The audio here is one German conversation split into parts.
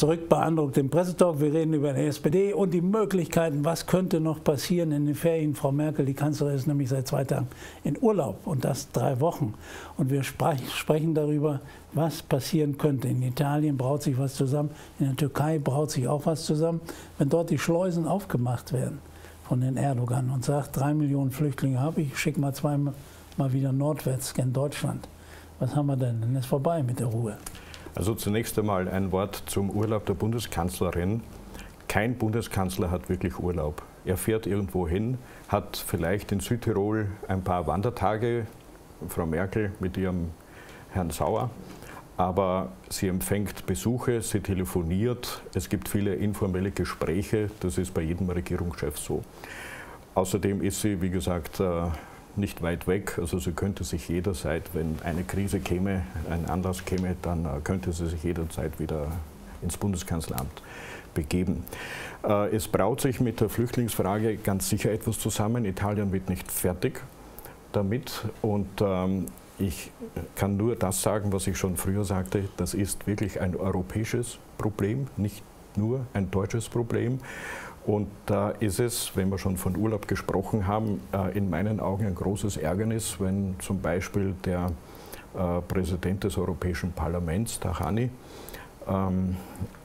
zurückbeeindruckt im Pressetalk. Wir reden über die SPD und die Möglichkeiten, was könnte noch passieren in den Ferien. Frau Merkel, die Kanzlerin, ist nämlich seit zwei Tagen in Urlaub und das drei Wochen. Und wir sprechen darüber, was passieren könnte. In Italien braut sich was zusammen, in der Türkei braut sich auch was zusammen. Wenn dort die Schleusen aufgemacht werden von den Erdogan und sagt, drei Millionen Flüchtlinge habe ich, schicke mal zweimal mal wieder nordwärts gen Deutschland. Was haben wir denn? Dann ist vorbei mit der Ruhe. Also zunächst einmal ein Wort zum Urlaub der Bundeskanzlerin. Kein Bundeskanzler hat wirklich Urlaub. Er fährt irgendwo hin, hat vielleicht in Südtirol ein paar Wandertage, Frau Merkel mit ihrem Herrn Sauer, aber sie empfängt Besuche, sie telefoniert, es gibt viele informelle Gespräche, das ist bei jedem Regierungschef so. Außerdem ist sie, wie gesagt, äh, nicht weit weg. Also sie könnte sich jederzeit, wenn eine Krise käme, ein Anlass käme, dann äh, könnte sie sich jederzeit wieder ins Bundeskanzleramt begeben. Äh, es braut sich mit der Flüchtlingsfrage ganz sicher etwas zusammen. Italien wird nicht fertig damit und ähm, ich kann nur das sagen, was ich schon früher sagte, das ist wirklich ein europäisches Problem, nicht nur ein deutsches Problem. Und da ist es, wenn wir schon von Urlaub gesprochen haben, äh, in meinen Augen ein großes Ärgernis, wenn zum Beispiel der äh, Präsident des Europäischen Parlaments, Tajani, ähm,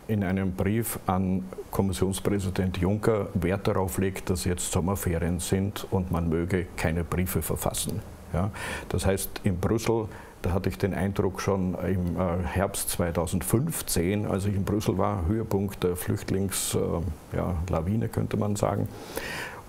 in einem Brief an Kommissionspräsident Juncker Wert darauf legt, dass jetzt Sommerferien sind und man möge keine Briefe verfassen. Ja, das heißt, in Brüssel da hatte ich den Eindruck schon im äh, Herbst 2015, als ich in Brüssel war, Höhepunkt der Flüchtlingslawine, ja, könnte man sagen.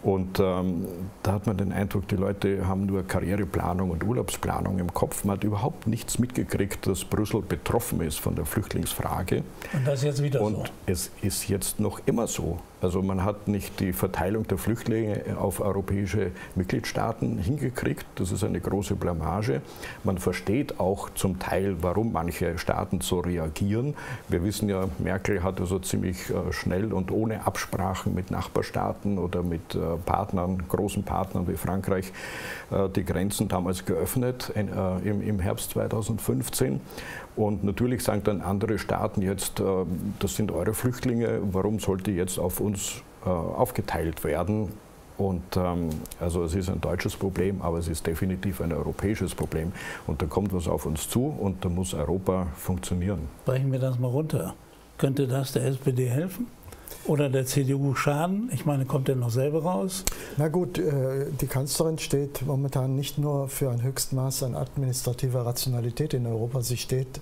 Und ähm, da hat man den Eindruck, die Leute haben nur Karriereplanung und Urlaubsplanung im Kopf. Man hat überhaupt nichts mitgekriegt, dass Brüssel betroffen ist von der Flüchtlingsfrage. Und das ist jetzt wieder und so. Und es ist jetzt noch immer so. Also man hat nicht die Verteilung der Flüchtlinge auf europäische Mitgliedstaaten hingekriegt. Das ist eine große Blamage. Man versteht auch zum Teil, warum manche Staaten so reagieren. Wir wissen ja, Merkel hat also ziemlich äh, schnell und ohne Absprachen mit Nachbarstaaten oder mit äh, Partnern, großen Partnern wie Frankreich, äh, die Grenzen damals geöffnet im Herbst 2015. Und natürlich sagen dann andere Staaten jetzt, das sind eure Flüchtlinge, warum sollte jetzt auf uns äh, aufgeteilt werden. Und ähm, also es ist ein deutsches Problem, aber es ist definitiv ein europäisches Problem. Und da kommt was auf uns zu und da muss Europa funktionieren. Brechen wir das mal runter. Könnte das der SPD helfen? Oder der CDU schaden? Ich meine, kommt er noch selber raus? Na gut, äh, die Kanzlerin steht momentan nicht nur für ein Höchstmaß an administrativer Rationalität in Europa, sie steht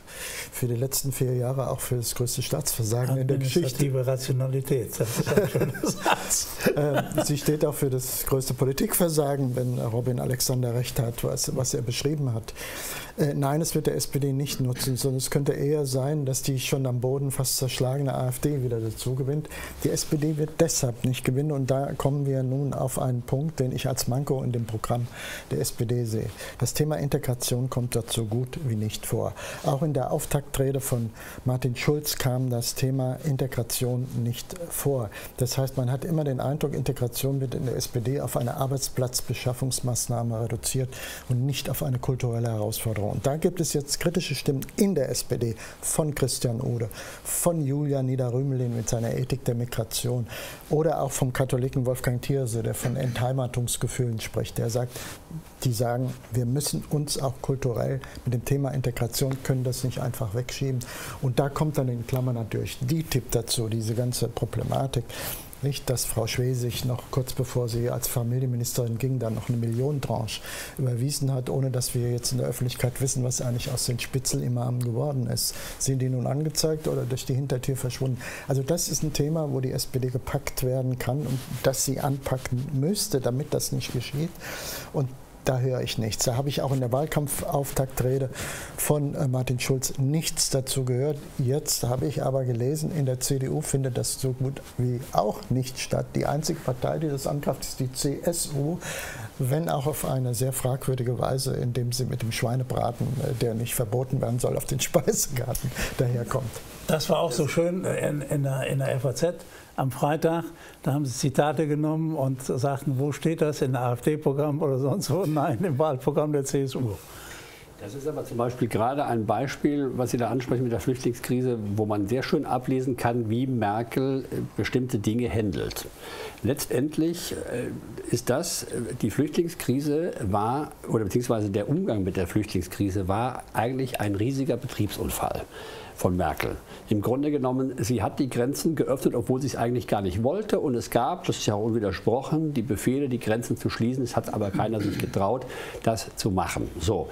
für die letzten vier Jahre auch für das größte Staatsversagen in der Geschichte. Administrative Rationalität, das ist ein schöner Satz. Äh, sie steht auch für das größte Politikversagen, wenn Robin Alexander recht hat, was, was er beschrieben hat. Äh, nein, es wird der SPD nicht nutzen, sondern es könnte eher sein, dass die schon am Boden fast zerschlagene AfD wieder dazu gewinnt. Die SPD wird deshalb nicht gewinnen und da kommen wir nun auf einen Punkt, den ich als Manko in dem Programm der SPD sehe. Das Thema Integration kommt dort so gut wie nicht vor. Auch in der Auftaktrede von Martin Schulz kam das Thema Integration nicht vor. Das heißt, man hat immer den Eindruck, Integration wird in der SPD auf eine Arbeitsplatzbeschaffungsmaßnahme reduziert und nicht auf eine kulturelle Herausforderung. Und da gibt es jetzt kritische Stimmen in der SPD von Christian Ude, von Julia Niederrümelin mit seiner Ethik der Migration oder auch vom Katholiken Wolfgang Thierse, der von Entheimatungsgefühlen spricht. Der sagt, die sagen, wir müssen uns auch kulturell mit dem Thema Integration können das nicht einfach wegschieben. Und da kommt dann in Klammern natürlich die Tipp dazu, diese ganze Problematik nicht, dass Frau Schwesig noch kurz bevor sie als Familienministerin ging, dann noch eine Millionentranche überwiesen hat, ohne dass wir jetzt in der Öffentlichkeit wissen, was eigentlich aus den Spitzelimamen geworden ist. Sind die nun angezeigt oder durch die Hintertür verschwunden? Also das ist ein Thema, wo die SPD gepackt werden kann und das sie anpacken müsste, damit das nicht geschieht. Und da höre ich nichts. Da habe ich auch in der Wahlkampfauftaktrede von äh, Martin Schulz nichts dazu gehört. Jetzt habe ich aber gelesen, in der CDU findet das so gut wie auch nicht statt. Die einzige Partei, die das angreift, ist die CSU, wenn auch auf eine sehr fragwürdige Weise, indem sie mit dem Schweinebraten, äh, der nicht verboten werden soll, auf den Speisegarten daherkommt. Das war auch so schön äh, in, in, der, in der FAZ am Freitag. Da haben sie Zitate genommen und sagten, wo steht das in AfD-Programm oder sonst wo? Nein, im Wahlprogramm der CSU. Das ist aber zum Beispiel gerade ein Beispiel, was Sie da ansprechen mit der Flüchtlingskrise, wo man sehr schön ablesen kann, wie Merkel äh, bestimmte Dinge handelt. Letztendlich äh, ist das, äh, die Flüchtlingskrise war, oder beziehungsweise der Umgang mit der Flüchtlingskrise war eigentlich ein riesiger Betriebsunfall von Merkel. Im Grunde genommen, sie hat die Grenzen geöffnet, obwohl sie es eigentlich gar nicht wollte. Und es gab, das ist ja auch unwidersprochen, die Befehle, die Grenzen zu schließen. Es hat aber keiner sich getraut, das zu machen. So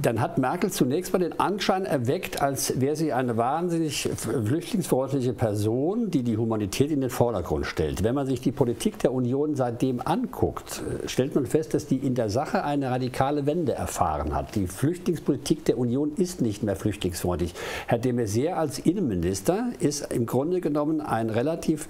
dann hat Merkel zunächst mal den Anschein erweckt, als wäre sie eine wahnsinnig flüchtlingsfreundliche Person, die die Humanität in den Vordergrund stellt. Wenn man sich die Politik der Union seitdem anguckt, stellt man fest, dass die in der Sache eine radikale Wende erfahren hat. Die Flüchtlingspolitik der Union ist nicht mehr flüchtlingsfreundlich. Herr de Maizière als Innenminister ist im Grunde genommen ein relativ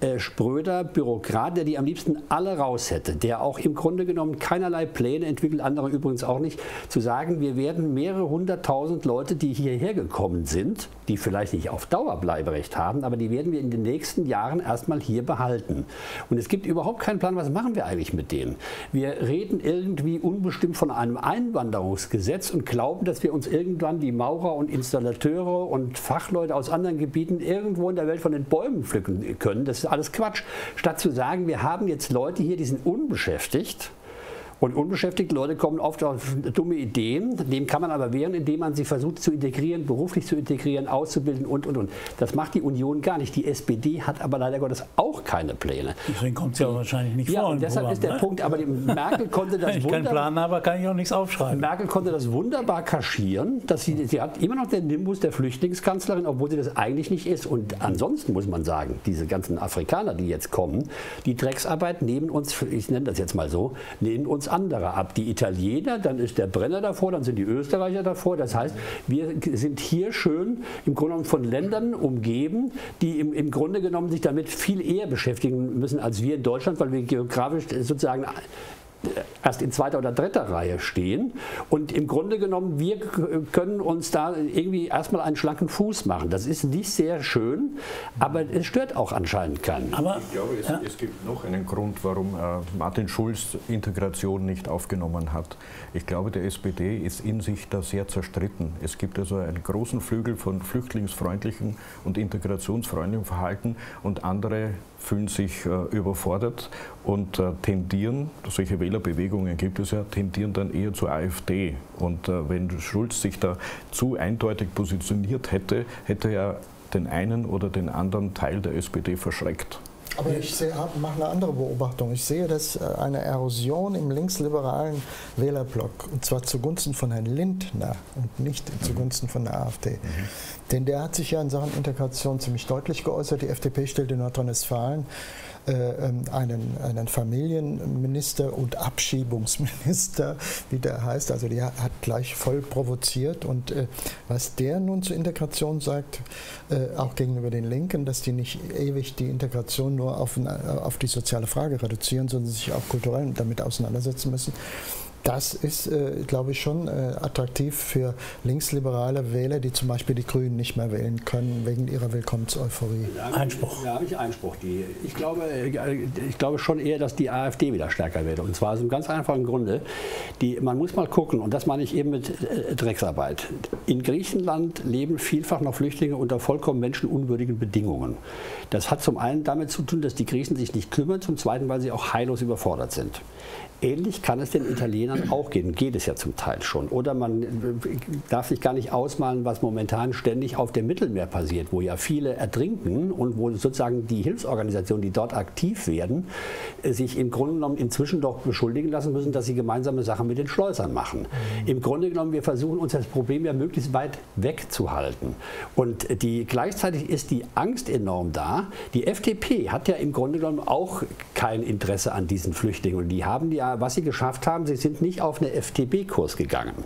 äh, spröder Bürokrat, der die am liebsten alle raus hätte, der auch im Grunde genommen keinerlei Pläne entwickelt, andere übrigens auch nicht, zu sagen, wir werden mehrere hunderttausend Leute, die hierher gekommen sind, die vielleicht nicht auf Dauer Bleiberecht haben, aber die werden wir in den nächsten Jahren erstmal hier behalten. Und es gibt überhaupt keinen Plan, was machen wir eigentlich mit denen. Wir reden irgendwie unbestimmt von einem Einwanderungsgesetz und glauben, dass wir uns irgendwann die Maurer und Installateure und Fachleute aus anderen Gebieten irgendwo in der Welt von den Bäumen pflücken können. Das ist alles Quatsch. Statt zu sagen, wir haben jetzt Leute hier, die sind unbeschäftigt, und unbeschäftigte Leute kommen oft auf dumme Ideen. Dem kann man aber wehren, indem man sie versucht zu integrieren, beruflich zu integrieren, auszubilden und, und, und. Das macht die Union gar nicht. Die SPD hat aber leider Gottes auch keine Pläne. Deswegen kommt es ja wahrscheinlich nicht ja, vor. Und deshalb Programm, ist der ne? Punkt, aber Merkel konnte das ich keinen Plan habe, kann ich auch nichts aufschreiben. Merkel konnte das wunderbar kaschieren, dass sie, sie hat immer noch den Nimbus der Flüchtlingskanzlerin, obwohl sie das eigentlich nicht ist. Und ansonsten muss man sagen, diese ganzen Afrikaner, die jetzt kommen, die Drecksarbeit nehmen uns, ich nenne das jetzt mal so, nehmen uns uns andere ab. Die Italiener, dann ist der Brenner davor, dann sind die Österreicher davor. Das heißt, wir sind hier schön im Grunde genommen von Ländern umgeben, die im, im Grunde genommen sich damit viel eher beschäftigen müssen als wir in Deutschland, weil wir geografisch sozusagen erst in zweiter oder dritter Reihe stehen. Und im Grunde genommen, wir können uns da irgendwie erstmal einen schlanken Fuß machen. Das ist nicht sehr schön, aber es stört auch anscheinend keinen. Aber, ich glaube, es, ja. es gibt noch einen Grund, warum äh, Martin Schulz Integration nicht aufgenommen hat. Ich glaube, der SPD ist in sich da sehr zerstritten. Es gibt also einen großen Flügel von flüchtlingsfreundlichen und integrationsfreundlichen Verhalten und andere fühlen sich äh, überfordert und äh, tendieren, solche Wählerbewegungen gibt es ja, tendieren dann eher zur AfD. Und äh, wenn Schulz sich da zu eindeutig positioniert hätte, hätte er den einen oder den anderen Teil der SPD verschreckt. Aber ich mache eine andere Beobachtung. Ich sehe, dass äh, eine Erosion im linksliberalen Wählerblock, und zwar zugunsten von Herrn Lindner und nicht zugunsten von der AfD. Mhm. Denn der hat sich ja in Sachen Integration ziemlich deutlich geäußert. Die FDP stellt in Nordrhein-Westfalen einen, einen Familienminister und Abschiebungsminister, wie der heißt. Also der hat gleich voll provoziert. Und äh, was der nun zur Integration sagt, äh, auch gegenüber den Linken, dass die nicht ewig die Integration nur auf, auf die soziale Frage reduzieren, sondern sich auch kulturell damit auseinandersetzen müssen, das ist, äh, glaube ich, schon äh, attraktiv für linksliberale Wähler, die zum Beispiel die Grünen nicht mehr wählen können wegen ihrer Willkommenseuphorie. Einspruch. Da habe ich Einspruch. Die, ich, glaube, äh, ich glaube schon eher, dass die AfD wieder stärker wird. Und zwar aus einem ganz einfachen Grunde. Die, man muss mal gucken, und das meine ich eben mit äh, Drecksarbeit. In Griechenland leben vielfach noch Flüchtlinge unter vollkommen menschenunwürdigen Bedingungen. Das hat zum einen damit zu tun, dass die Griechen sich nicht kümmern, zum zweiten, weil sie auch heillos überfordert sind. Ähnlich kann es den Italienern auch gehen, geht es ja zum Teil schon. Oder man äh, darf sich gar nicht ausmalen, was momentan ständig auf dem Mittelmeer passiert, wo ja viele ertrinken und wo sozusagen die Hilfsorganisationen, die dort aktiv werden, äh, sich im Grunde genommen inzwischen doch beschuldigen lassen müssen, dass sie gemeinsame Sachen mit den Schleusern machen. Mhm. Im Grunde genommen, wir versuchen uns das Problem ja möglichst weit wegzuhalten. Und die, gleichzeitig ist die Angst enorm da. Die FDP hat ja im Grunde genommen auch kein Interesse an diesen Flüchtlingen. Und die haben die was sie geschafft haben, sie sind nicht auf einen FTB-Kurs gegangen.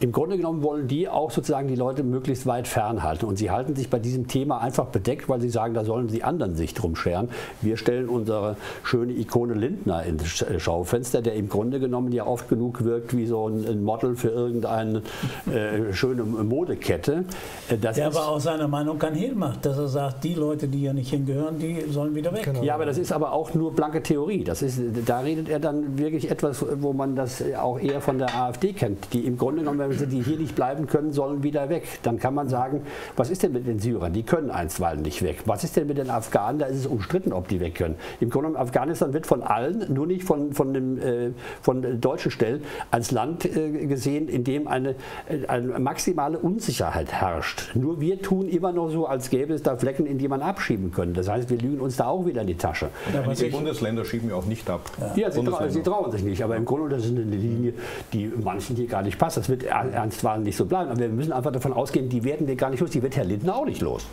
Im Grunde genommen wollen die auch sozusagen die Leute möglichst weit fernhalten. Und sie halten sich bei diesem Thema einfach bedeckt, weil sie sagen, da sollen die anderen sich drum scheren. Wir stellen unsere schöne Ikone Lindner ins äh, Schaufenster, der im Grunde genommen ja oft genug wirkt wie so ein Model für irgendeine äh, schöne Modekette. Äh, das der aber auch seiner Meinung kein Hehl macht, dass er sagt, die Leute, die hier nicht hingehören, die sollen wieder weg. Genau. Ja, aber das ist aber auch nur blanke Theorie. Das ist, da redet er dann wirklich etwas, wo man das auch eher von der AfD kennt, die im Grunde genommen, wenn sie die hier nicht bleiben können, sollen wieder weg. Dann kann man sagen, was ist denn mit den Syrern? Die können einstweilen nicht weg. Was ist denn mit den Afghanen? Da ist es umstritten, ob die weg können. Im Grunde genommen, Afghanistan wird von allen, nur nicht von, von, dem, äh, von deutschen Stellen, als Land äh, gesehen, in dem eine, äh, eine maximale Unsicherheit herrscht. Nur wir tun immer noch so, als gäbe es da Flecken, in die man abschieben könnte. Das heißt, wir lügen uns da auch wieder in die Tasche. Ja, einige Bundesländer schieben ja auch nicht ab. Ja, sie, trau sie, trauen sich nicht. Aber im Grunde das ist eine Linie, die manchen hier gar nicht passt. Das wird ernstwahlen nicht so bleiben. Aber wir müssen einfach davon ausgehen, die werden wir gar nicht los. Die wird Herr Lindner auch nicht los.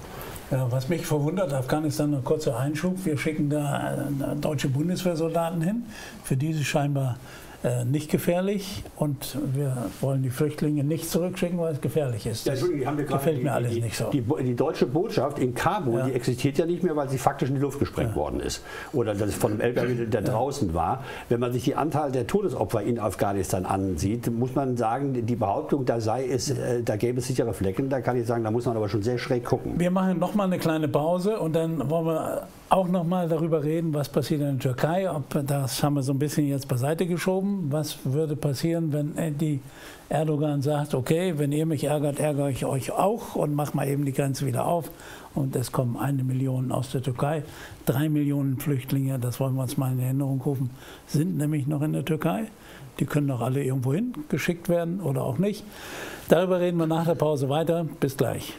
Ja, was mich verwundert, Afghanistan, ein kurzer Einschub. Wir schicken da äh, deutsche Bundeswehrsoldaten hin, für diese scheinbar nicht gefährlich und wir wollen die Flüchtlinge nicht zurückschicken, weil es gefährlich ist. Ja, die haben wir Gefällt die, mir alles die, nicht so. Die, die, deutsche Botschaft in Kabul, ja. die existiert ja nicht mehr, weil sie faktisch in die Luft gesprengt ja. worden ist. Oder das von einem LKW, der draußen war. Wenn man sich die Anzahl der Todesopfer in Afghanistan ansieht, muss man sagen, die Behauptung, da sei es, äh, da gäbe es sichere Flecken, da kann ich sagen, da muss man aber schon sehr schräg gucken. Wir machen nochmal eine kleine Pause und dann wollen wir auch nochmal darüber reden, was passiert in der Türkei. Ob, das haben wir so ein bisschen jetzt beiseite geschoben. Was würde passieren, wenn die Erdogan sagt, okay, wenn ihr mich ärgert, ärgere ich euch auch und mach mal eben die Grenze wieder auf. Und es kommen eine Million aus der Türkei. Drei Millionen Flüchtlinge, das wollen wir uns mal in Erinnerung rufen, sind nämlich noch in der Türkei. Die können doch alle irgendwo hin geschickt werden oder auch nicht. Darüber reden wir nach der Pause weiter. Bis gleich.